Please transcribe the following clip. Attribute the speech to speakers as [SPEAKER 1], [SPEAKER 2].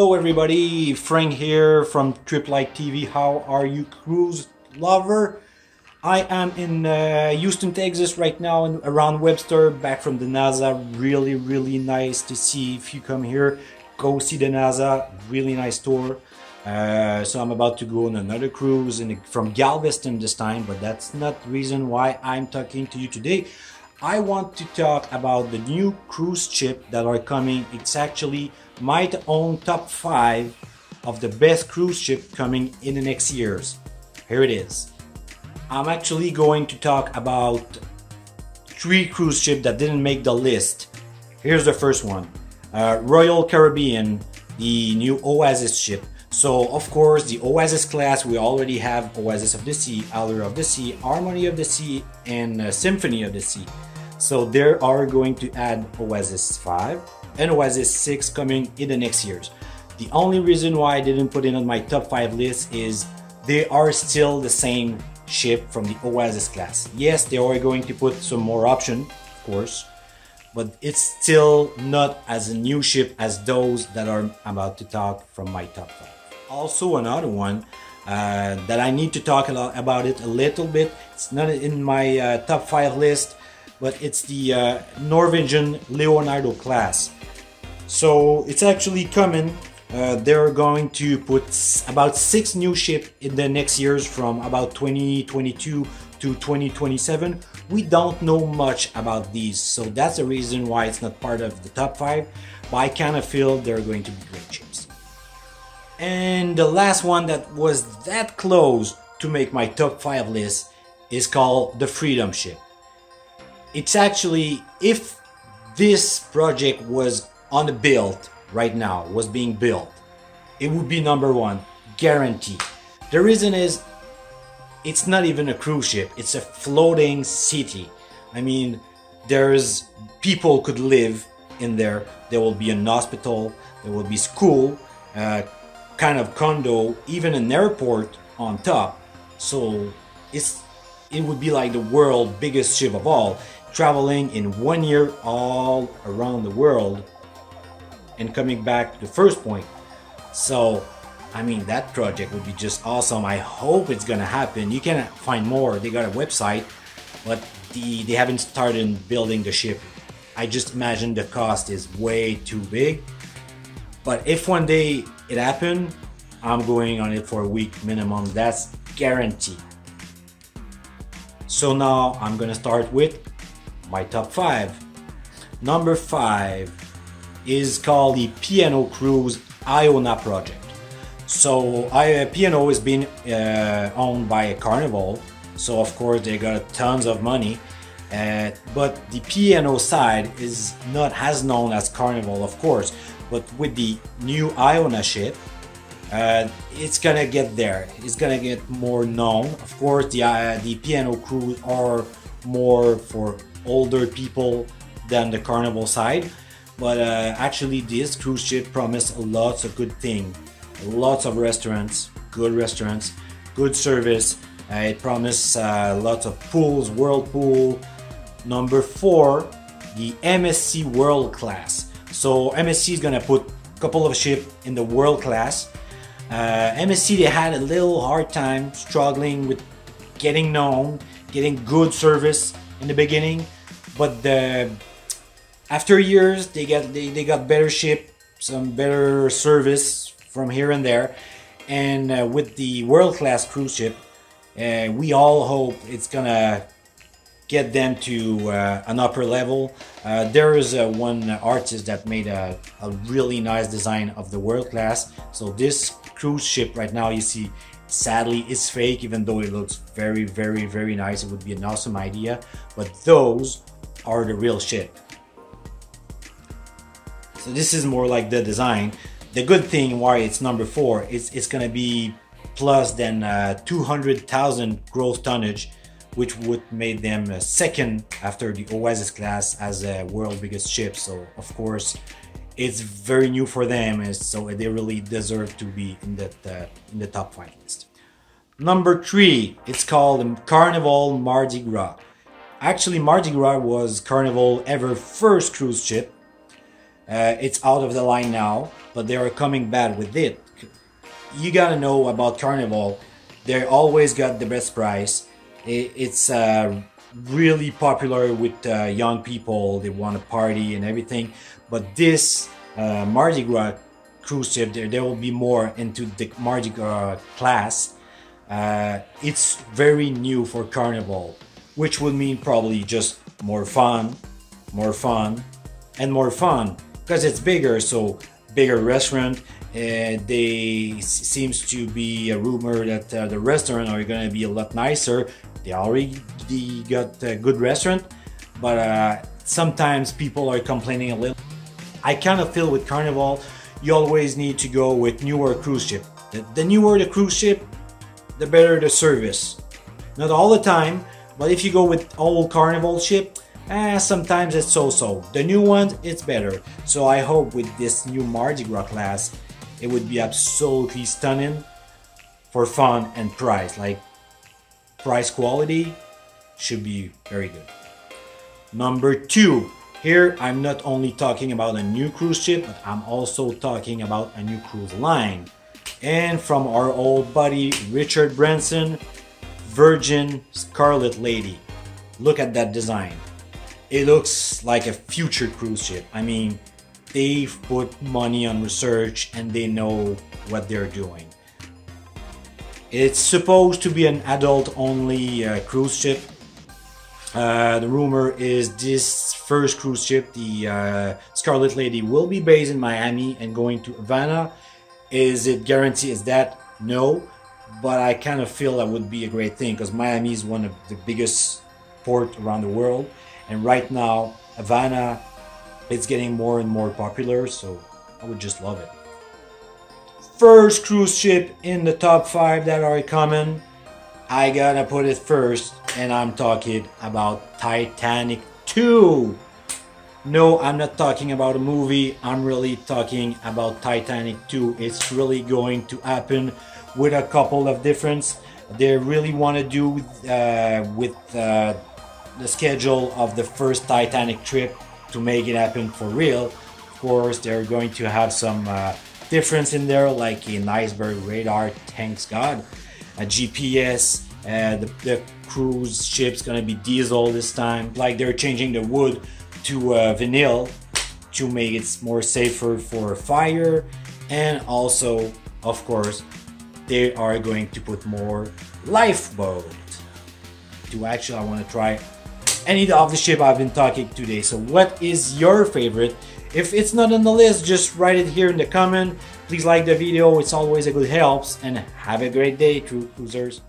[SPEAKER 1] Hello everybody, Frank here from Triplike TV. How are you cruise lover? I am in uh, Houston, Texas right now and around Webster, back from the NASA. Really, really nice to see. If you come here, go see the NASA. Really nice tour. Uh, so I'm about to go on another cruise in, from Galveston this time, but that's not the reason why I'm talking to you today. I want to talk about the new cruise ship that are coming. It's actually my own top five of the best cruise ship coming in the next years. Here it is. I'm actually going to talk about three cruise ships that didn't make the list. Here's the first one. Uh, Royal Caribbean, the new Oasis ship. So of course the Oasis class, we already have Oasis of the Sea, Allure of the Sea, Harmony of the Sea, and uh, Symphony of the Sea. So they are going to add Oasis 5 and Oasis 6 coming in the next years. The only reason why I didn't put it on my top 5 list is they are still the same ship from the Oasis class. Yes, they are going to put some more option, of course, but it's still not as a new ship as those that are about to talk from my top 5. Also another one uh, that I need to talk about it a little bit. It's not in my uh, top 5 list but it's the uh, Norwegian Leonardo class. So it's actually coming. Uh, they're going to put about six new ships in the next years from about 2022 to 2027. We don't know much about these, so that's the reason why it's not part of the top five. But I kind of feel they're going to be great ships. And the last one that was that close to make my top five list is called the Freedom Ship. It's actually if this project was on the build right now was being built it would be number one guaranteed. The reason is it's not even a cruise ship it's a floating city. I mean there's people could live in there there will be an hospital there will be school uh, kind of condo even an airport on top so it's it would be like the world biggest ship of all traveling in one year all around the world and coming back to the first point. So, I mean, that project would be just awesome. I hope it's gonna happen. You can find more. They got a website, but the, they haven't started building the ship. I just imagine the cost is way too big. But if one day it happened, I'm going on it for a week minimum. That's guaranteed. So now I'm gonna start with my top five. Number five is called the P&O Cruise Iona project. So I, uh, P&O is being uh, owned by Carnival, so of course they got tons of money. Uh, but the P&O side is not as known as Carnival, of course. But with the new Iona ship, uh, it's gonna get there. It's gonna get more known. Of course, the uh, the P&O crew are more for older people than the carnival side but uh, actually this cruise ship promised lots of good things lots of restaurants good restaurants good service uh, it promised uh, lots of pools whirlpool number four the msc world class. So msc is gonna put a couple of ship in the world class. Uh, msc they had a little hard time struggling with getting known getting good service in the beginning, but the after years they got they, they got better ship, some better service from here and there, and uh, with the world class cruise ship, uh, we all hope it's gonna get them to uh, an upper level. Uh, there is uh, one artist that made a, a really nice design of the world class. So this cruise ship right now you see Sadly, is fake, even though it looks very, very, very nice. It would be an awesome idea, but those are the real ship. So this is more like the design. The good thing why it's number four is it's gonna be plus than uh, 200,000 gross tonnage, which would make them uh, second after the Oasis class as a world biggest ship. So of course, it's very new for them, and so they really deserve to be in that uh, in the top five list. Number three, it's called Carnival Mardi Gras. Actually, Mardi Gras was Carnival ever first cruise ship. Uh, it's out of the line now. but they are coming back with it. You gotta know about Carnival. They always got the best price. It's uh, really popular with uh, young people. They want to party and everything. But this uh, Mardi Gras cruise ship, there, there will be more into the Mardi Gras class. Uh, it's very new for Carnival, which will mean probably just more fun, more fun, and more fun because it's bigger. So bigger restaurant. Uh, they seems to be a rumor that uh, the restaurant are going to be a lot nicer. They already got a good restaurant, but uh, sometimes people are complaining a little. I kind of feel with Carnival, you always need to go with newer cruise ship. The, the newer the cruise ship, the better the service. Not all the time, but if you go with old Carnival ship, eh, sometimes it's so-so. The new one, it's better. So I hope with this new Mardi Gras class, it would be absolutely stunning for fun and price. Like price quality should be very good. Number two, here I'm not only talking about a new cruise ship, but I'm also talking about a new cruise line. And from our old buddy Richard Branson, Virgin Scarlet Lady. Look at that design. It looks like a future cruise ship. I mean, they've put money on research and they know what they're doing. It's supposed to be an adult only uh, cruise ship. Uh, the rumor is this first cruise ship, the uh, Scarlet Lady, will be based in Miami and going to Havana. Is it guaranteed? Is that no? But I kind of feel that would be a great thing because Miami is one of the biggest port around the world, and right now Havana, it's getting more and more popular. So I would just love it first cruise ship in the top five that are coming. I gotta put it first, and I'm talking about Titanic 2. No, I'm not talking about a movie, I'm really talking about Titanic 2. It's really going to happen with a couple of difference. They really want to do uh, with uh, the schedule of the first Titanic trip to make it happen for real. Of course, they're going to have some uh, difference in there, like an iceberg radar, thanks God, a GPS, uh, the, the cruise ship's gonna be diesel this time. Like they're changing the wood to uh, vinyl to make it more safer for fire, and also, of course, they are going to put more lifeboat. To actually, I want to try any of the ship I've been talking today. So, what is your favorite? If it's not on the list, just write it here in the comment. Please like the video, it's always a good helps, and have a great day, true cruisers.